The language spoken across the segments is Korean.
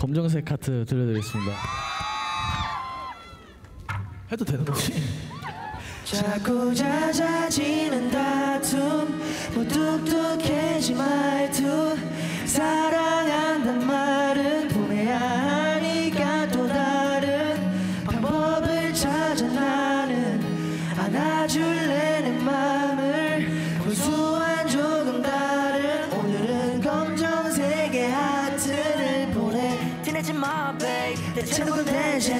검정색 하트 들려드리겠습니다. 해도 되는 거지? 자꾸 잦아지는 다툼 무뚝뚝해진 말투 사랑한단 말은 보내야 하니까 또 다른 방법을 찾아 나는 안아줄 babe 대체 누군 대신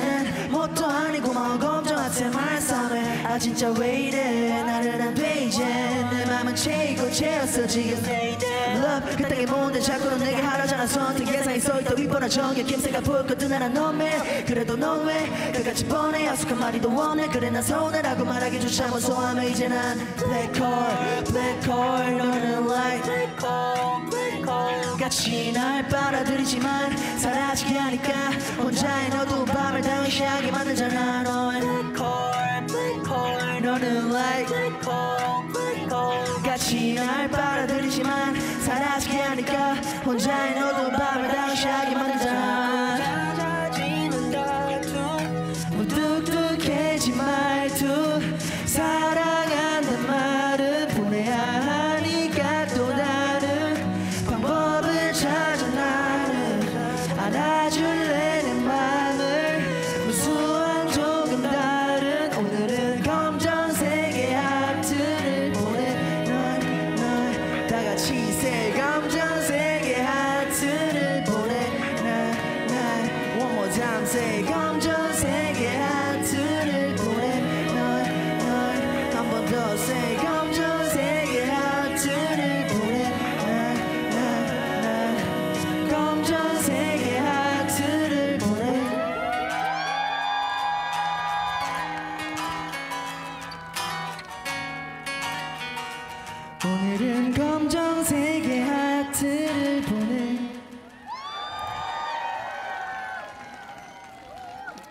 뭣도 아니고 뭐 검정 하트 말싸움에. 아 진짜 왜 이래? 나른한 페이지 내 맘은 채이고 채웠어 지금. Love 그딴 게 뭔데? 자꾸 넌 내게 하라잖아. 선택 예상이 써있다. 윗보나 정해. 김새가 보일 것 듯한 놈에 그래도 넌왜 끝까지 뻔해. 약속한 말이 더 원해. 그래 난 서운해라고 말하기조차 무서워하며 이제 난 Black hole Black hole 너는 like 같이 날 빨아들이지만 사라지게 하니까 혼자의 너도 밤을 당시하게 만들잖아. 넌 너는 like 같이 날 빨아들이지만 사라지게 하니까 혼자의 너도 밤을 당시하게 만들잖아 새 검정색의 하트를 보내. 날날 one more time say 검정 오늘은 하트를